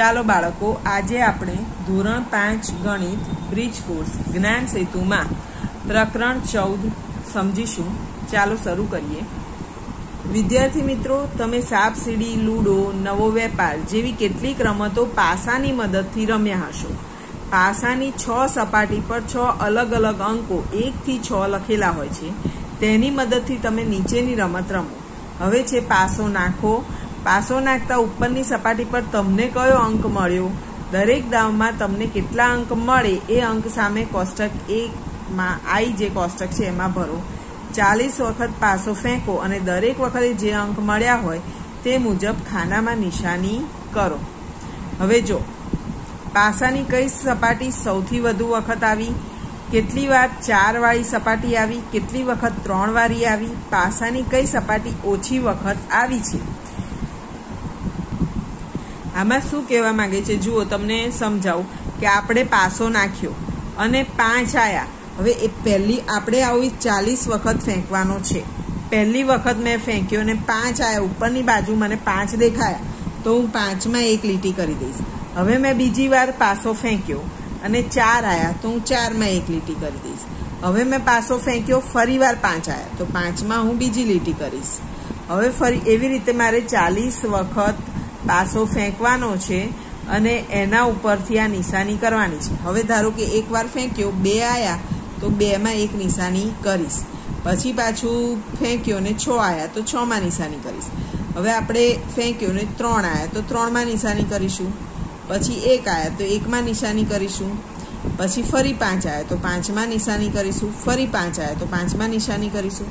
ચાલો બાળકો, આજે આપણે ધોરણ પાંચ ગણિત બ્રિજ કોર્સ જ્ઞાન સેતુમાં પ્રકરણ ચૌદ સમજીશું. ચાલો શરૂ કરીએ. વિદ્યાર્થી મિત્રો, તમે સાપ, સીડી, લૂડો, નવો વેપાર જેવી કેટલીક રમતો પાસાની મદદથી રમ્યા હશો. પાસાની છ સપાટી પર છ અલગ અલગ અંકો એકથી છ લખેલા હોય છે. તેની મદદથી તમે નીચેની રમત રમો. હવે છે પાસો નાખો. પાસો નાખતા ઉપરની સપાટી પર તમને કયો અંક મળ્યો? દરેક દાવમાં તમને કેટલા અંક મળે? એ અંક સામે કોષ્ટક એકમાં આઈ જે કોષ્ટક છે એમાં ભરો. ચાલીસ વખત પાસો ફેંકો અને દરેક વખતે જે અંક મળ્યા હોય તે મુજબ ખાનામાં નિશાની કરો. હવે જો, પાસાની કઈ સપાટી સૌથી વધુ વખત આવી? કેટલી વાર ચાર વાળી સપાટી આવી? કેટલી વખત ત્રણ વાળી આવી? પાસાની કઈ સપાટી ઓછી વખત આવી છે? આમાં શું કહેવા માંગે છે? જુઓ, તમને સમજાવું કે આપણે પાસો નાખ્યો અને પાંચ આયા. હવે એ પહેલી, આપણે આવી ચાલીસ વખત ફેંકવાનો છે. પહેલી વખત મેં ફેંક્યો અને પાંચ આયા. ઉપરની બાજુ મને પાંચ દેખાયા. તો હું પાંચમાં એક લીટી કરી દઈશ. હવે મેં બીજી વાર પાસો ફેંક્યો અને ચાર આયા. તો હું ચારમાં એક લીટી કરી દઈશ. હવે મેં પાસો ફેંક્યો, ફરી વાર પાંચ આયા. તો પાંચમાં હું બીજી લીટી કરીશ. હવે ફરી, એવી રીતે મારે ચાલીસ વખત પાસો ફેંકવાનો છે અને એના ઉપરથી આ નિશાની કરવાની છે. હવે ધારો કે એકવાર ફેંક્યો, બે આવ્યા તો બેમાં એક નિશાની કરીશ. પછી પાછું ફેંક્યો ને છ આવ્યા તો છમાં નિશાની કરીશ. હવે આપણે ફેંક્યો ને ત્રણ આવ્યા તો ત્રણમાં નિશાની કરીશું. પછી એક આવ્યા તો એકમાં નિશાની કરીશું. પછી ફરી પાંચ આવ્યા તો પાંચમાં નિશાની કરીશું. ફરી પાંચ આવ્યા તો પાંચમાં નિશાની કરીશું.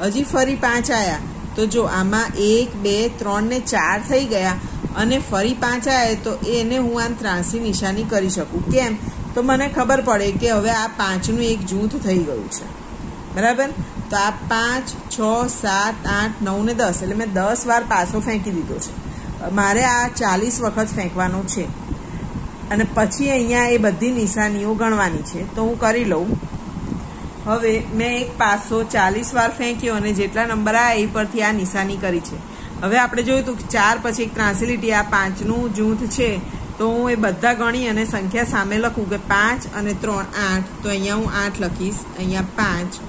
હજી ફરી પાંચ આયા તો જો આમાં એક, બે, ત્રણ ને ચાર થઈ ગયા અને ફરી પાંચ આવે તો એને હું આમ ત્રાસી નિશાની કરી શકું. કેમ? તો મને ખબર પડે કે હવે આ પાંચનું એક જૂથ થઈ ગયું છે. બરાબર? તો આ પાંચ, છ, સાત, આઠ, નવ ને દસ, એટલે મેં દસ વાર પાસો ફેંકી દીધો છે. મારે આ ચાલીસ વખત ફેંકવાનો છે. અને પછી અહીંયા એ બધી નિશાનીઓ ગણવાની છે. તો હું કરી લઉં. હવે મેં એક પાસો ચાલીસ વાર ફેંક્યો અને જેટલા નંબર આવ્યા એ પરથી આ નિશાની કરી છે. હવે આપણે જોયું હતું કે ચાર પછી એક ત્રાસી આ પાંચનું જૂથ છે. તો હું એ બધા ગણી અને સંખ્યા સામે લખું કે પાંચ અને ત્રણ આઠ. તો અહીંયા હું આઠ લખીશ. અહીંયા પાંચ,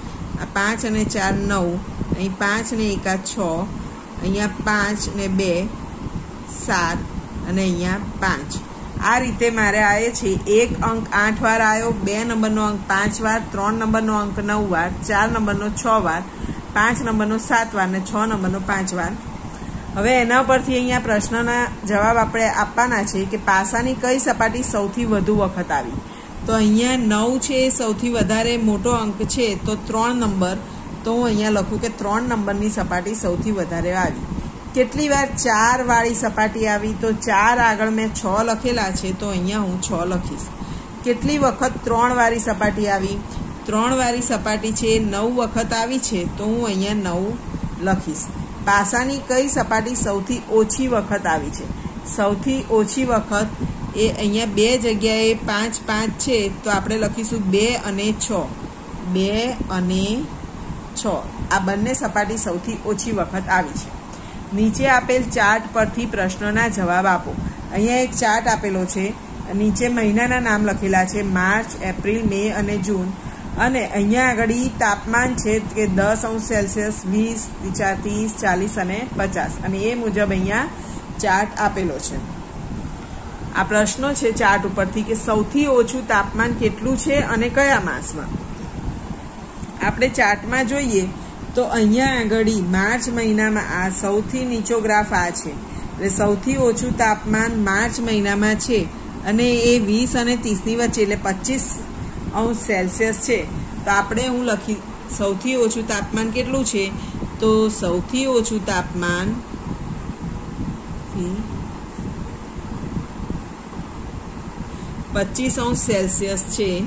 આ પાંચ અને ચાર નવ. અહીં પાંચ ને એકા છ. અહીંયા પાંચ ને બે, સાત અને અહીંયા પાંચ. આ રીતે મારે આવે છે, એક અંક આઠ વાર આવ્યો બે નંબરનો અંક પાંચ વાર, ત્રણ નંબરનો અંક નવ વાર, ચાર નંબરનો છ વાર, પાંચ નંબરનો સાત વાર ને છ નંબરનો પાંચ વાર. હવે એના પરથી અહીંયા પ્રશ્નના જવાબ આપણે આપવાના છે કે પાસાની કઈ સપાટી સૌથી વધુ વખત આવી. તો અહીંયા નવ છે એ સૌથી વધારે મોટો અંક છે, તો ત્રણ નંબર, તો હું અહીંયા લખું કે ત્રણ નંબરની સપાટી સૌથી વધારે આવી. કેટલી વાર ચાર વાળી સપાટી આવી તો ચાર આગળ મેં છ લખેલા છે, તો અહીંયા હું છ લખીશ. કેટલી વખત ત્રણ વાળી સપાટી આવી? ત્રણ વાળી સપાટી છે, નવ વખત આવી છે, તો હું અહીંયા નવ લખીશ. પાસાની કઈ સપાટી સૌથી ઓછી વખત આવી છે? સૌથી ઓછી વખત એ અહીંયા બે જગ્યાએ પાંચ પાંચ છે, તો આપણે લખીશું બે અને છ. બે અને છ. આ બંને સપાટી સૌથી ઓછી વખત આવી છે. નીચે આપેલ ચાર્ટ પરથી પ્રશ્નોના જવાબ આપો. અહીંયા એક ચાર્ટ આપેલો છે. નીચે મહિનાના નામ લખેલા છે. માર્ચ, એપ્રિલ, મે અને જૂન. અને અહીંયા આગળ તાપમાન છે કે દસ અંશ સેલ્સિયસ, વીસ ત્રીસ, ચાલીસ અને પચાસ. અને એ મુજબ અહીંયા ચાર્ટ આપેલો છે. આ પ્રશ્નો છે ચાર્ટ ઉપરથી કે સૌથી ઓછું તાપમાન કેટલું છે અને કયા માસમાં? આપણે ચાર્ટમાં જોઈએ તો અહીંયા આગળ માર્ચ મહિનામાં આ સૌથી નીચો ગ્રાફ આ છે. એટલે સૌથી ઓછું તાપમાન માર્ચ મહિનામાં છે. અને એ વીસ અને ત્રીસની વચ્ચે, એટલે પચીસ અંશ સેલ્સિયસ છે. તો આપણે હું લખી, સૌથી ઓછું તાપમાન કેટલું છે? તો સૌથી ઓછું તાપમાન પચીસ અંશ સેલ્સિયસ છે.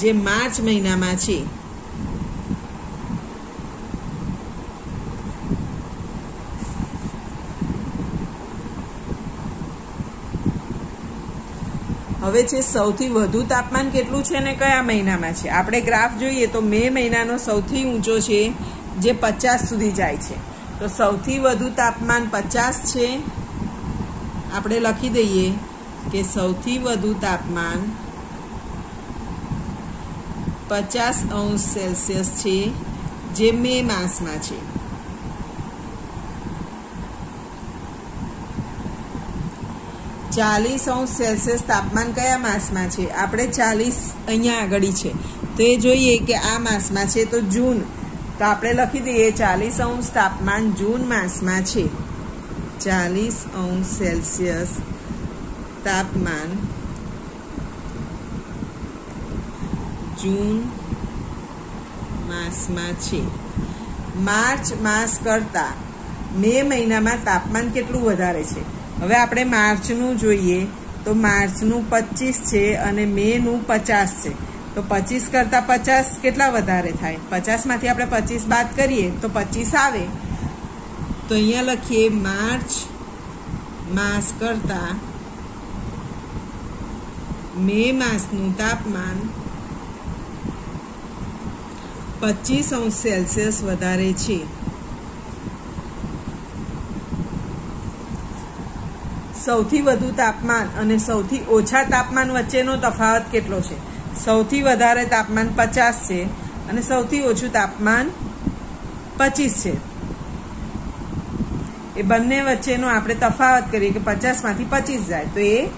જે માર્ચ મહિનામાં છે. હવે છે સૌથી વધુ તાપમાન કેટલું છે ને કયા મહિનામાં છે? આપણે ગ્રાફ જોઈએ તો મે મહિનાનો સૌથી ઊંચો છે જે પચાસ સુધી જાય છે. તો સૌથી વધુ તાપમાન પચાસ છે. આપણે લખી દઈએ કે સૌથી વધુ તાપમાન પચાસ અંશ સેલ્સિયસ છે, જે મે માસમાં છે. ચાલીસ અંશ સેલ્સિયસ તાપમાન કયા માસમાં છે? આપણે ચાલીસ અહીંયા આગળ છે. તો એ જોઈએ કે આ માસમાં છે તો જૂન. તો આપણે લખી દઈએ ચાલીસ અંશ તાપમાન જૂન માસમાં છે. ચાલીસ અંશ સેલ્સિયસ તાપમાન જૂન માસમાં છે. માર્ચ માસ કરતાં મે મહિનામાં તાપમાન કેટલું વધારે છે? હવે આપણે માર્ચનું જોઈએ તો માર્ચનું પચીસ છે અને મેનું પચાસ છે. તો પચીસ કરતાં પચાસ કેટલા વધારે થાય? પચાસમાંથી આપણે પચીસ બાદ કરીએ તો પચીસ આવે. તો અહીંયા લખીએ માર્ચ માસ કરતાં મે માસનું તાપમાન પચીસ અંશ સેલ્સિયસ વધારે છે. સૌથી વધુ તાપમાન અને સૌથી ઓછા તાપમાન વચ્ચેનો તફાવત કેટલો છે? સૌથી વધારે તાપમાન પચાસ છે અને સૌથી ઓછું તાપમાન પચીસ છે. એ બંને વચ્ચેનો આપણે તફાવત કરીએ કે પચાસમાંથી પચીસ જાય તો એ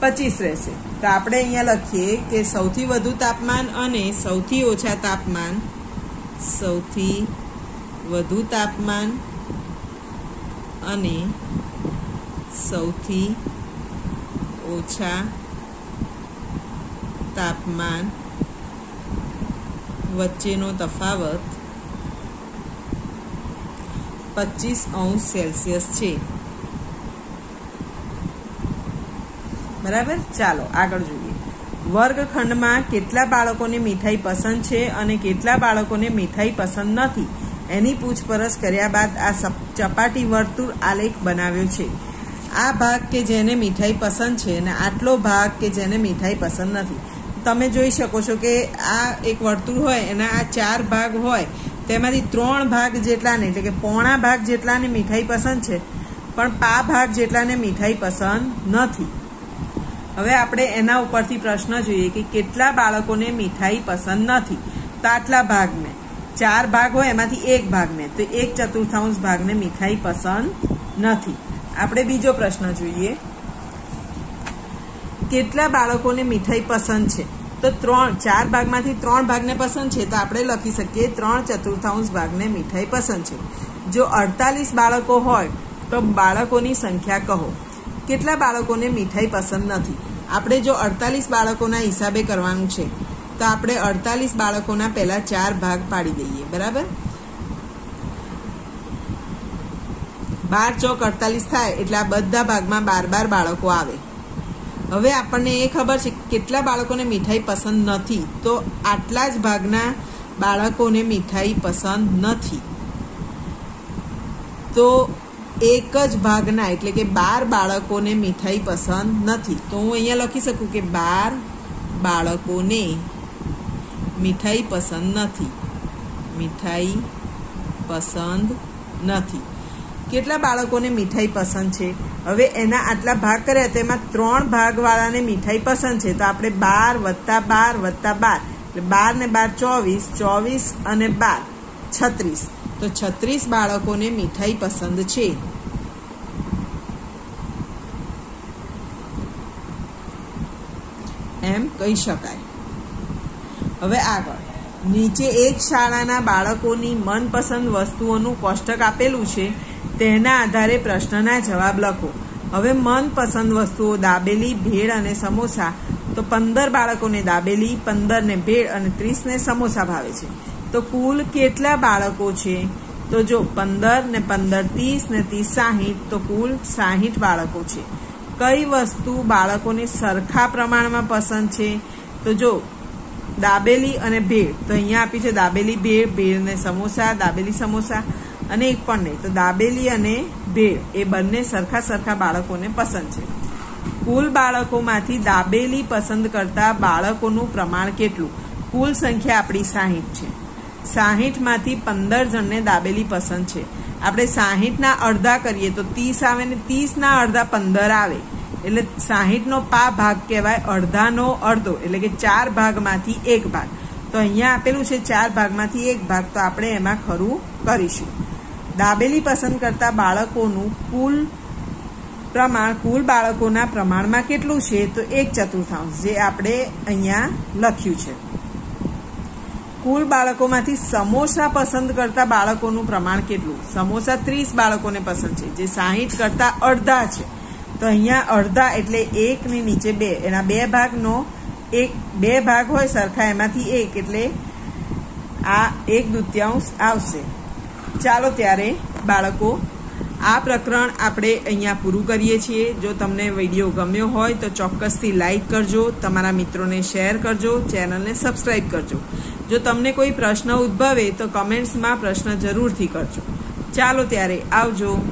પચીસ રહેશે. તો આપણે અહીંયા લખીએ કે સૌથી વધુ તાપમાન અને સૌથી ઓછા તાપમાન, સૌથી વધુ તાપમાન અને સૌથી ઓછા તાપમાન વચ્ચેનો તફાવત પચીસ અંશ સેલ્સિયસ છે. બરાબર? ચાલો, આગળ જોઈએ. વર્ગખંડમાં કેટલા બાળકોને મીઠાઈ પસંદ છે અને કેટલા બાળકોને મીઠાઈ પસંદ નથી? એની પૂછપરછ કર્યા બાદ આ ચપાટી વર્તુળ આલેખ બનાવ્યો છે. આ ભાગ કે જેને મીઠાઈ પસંદ છે અને આટલો ભાગ કે જેને મીઠાઈ પસંદ નથી. તમે જોઈ શકો છો કે આ એક વર્તુળ હોય, એના આ ચાર ભાગ હોય, તેમાંથી ત્રણ ભાગ જેટલાને, એટલે કે પોણા ભાગ જેટલાને મીઠાઈ પસંદ છે, પણ પા ભાગ જેટલાને મીઠાઈ પસંદ નથી. હવે આપણે એના ઉપરથી પ્રશ્ન જોઈએ કે કેટલા બાળકોને મીઠાઈ પસંદ નથી? તો આટલા ભાગને. ચાર ભાગ હોય, એમાંથી એક ભાગને. તો એક ચતુર્થાંશ ભાગને મીઠાઈ પસંદ નથી. આપણે બીજો પ્રશ્ન જોઈએ. કેટલા બાળકોને મીઠાઈ પસંદ છે? તો ત્રણ, ચાર ભાગમાંથી ત્રણ ભાગને પસંદ છે. તો આપણે લખી શકીએ, ત્રણ ચતુર્થાંશ ભાગને મીઠાઈ પસંદ છે. જો અડતાલીસ બાળકો હોય, તો બાળકોની સંખ્યા કહો. કેટલા બાળકોને મીઠાઈ પસંદ નથી? આપણે જો અડતાલીસ બાળકોના હિસાબે કરવાનું છે, તો આપણે અડતાલીસ બાળકોના પહેલા ચાર ભાગ પાડી દઈએ, બરાબર? બાર ચોક અડતાલીસ થાય, એટલે આ બધા ભાગમાં બાર બાર બાળકો આવે. હવે આપણને એ ખબર છે કેટલા બાળકોને મીઠાઈ પસંદ નથી, તો આટલા જ ભાગના બાળકોને મીઠાઈ પસંદ નથી. તો એક જ ભાગના, એટલે કે બાર બાળકોને મીઠાઈ પસંદ નથી. તો હું અહીંયા લખી શકું કે બાર બાળકોને મીઠાઈ પસંદ નથી. મીઠાઈ પસંદ નથી. કેટલા બાળકોને મીઠાઈ પસંદ છે? હવે એના આટલા ભાગ કર્યા તેમાં ત્રણ ભાગવાળાને મીઠાઈ પસંદ છે. તો આપણે બાર વત્તા બાર વત્તા બાર. એટલે બાર ને બાર ચોવીસ ચોવીસ અને બાર છત્રીસ. તો છત્રીસ બાળકોને મીઠાઈ પસંદ છે. એમ કહી શકાય. હવે આગળ. નીચે એક શાળાના બાળકોની મનપસંદ વસ્તુઓનું કોષ્ટક આપેલું છે. તેના આધારે પ્રશ્નના જવાબ લખો. હવે મનપસંદ વસ્તુઓ દાબેલી, ભેળ અને સમોસા. તો પંદર બાળકોને દાબેલી, પંદરને ભેળ અને ત્રીસને સમોસા ભાવે છે. તો કુલ કેટલા બાળકો છે? તો જો પંદર ને પંદર ત્રીસ ને ત્રીસ સાહીઠ, તો કુલ સાહીઠ બાળકો છે. કઈ વસ્તુ બાળકોને સરખા પ્રમાણમાં પસંદ છે? તો જો દાબેલી અને ભેળ, તો અહીંયા આપી છે દાબેલી ભેળ ભેળ ને સમોસા, દાબેલી સમોસા અને એક પણ નહીં. તો દાબેલી અને ભેળ, એ બંને સરખા સરખા બાળકોને પસંદ છે. કુલ બાળકોમાંથી દાબેલી પસંદ કરતા બાળકોનું પ્રમાણ કેટલું? કુલ સંખ્યા આપણી સાહીઠ છે. સાહીઠમાંથી પંદર જણને દાબેલી પસંદ છે. આપણે સાહીઠના અડધા કરીએ તો ત્રીસ આવે ને ત્રીસના અડધા પંદર આવે. એટલે સાહીઠનો પા ભાગ કહેવાય અડધાનો અડધો, એટલે કે ચાર ભાગમાંથી એક ભાગ. તો અહીંયા આપેલું છે ચાર ભાગમાંથી એક ભાગ, તો આપણે એમાં ખરું કરીશું. દાબેલી પસંદ કરતા બાળકોનું કુલ પ્રમાણ, કુલ બાળકોના પ્રમાણમાં કેટલું છે? તો એક ચતુર્થાંશ, જે આપણે અહીંયા લખ્યું છે. કુલ બાળકોમાંથી સમોસા પસંદ કરતા બાળકોનું પ્રમાણ કેટલું? સમોસા ત્રીસ બાળકોને પસંદ છે, જે સાહીઠ કરતા અડધા છે. તો અહીંયા અડધા એટલે એકની નીચે બે. એના બે ભાગનો એક, બે ભાગ હોય સરખા, એમાંથી એક એટલે આ એક દૃત્યાંશ આવશે. ચાલો ત્યારે બાળકો આ પ્રકરણ આપણે અહીંયા પૂરું કરીએ છીએ. જો તમને વીડિયો ગમ્યો હોય તો ચોક્કસથી લાઈક કરજો, તમારા મિત્રોને શેર કરજો, ચેનલને સબસ્ક્રાઈબ કરજો. જો તમને કોઈ પ્રશ્ન ઉદ્ભવે તો કમેન્ટ્સમાં પ્રશ્ન જરૂરથી કરજો. ચાલો ત્યારે આવજો.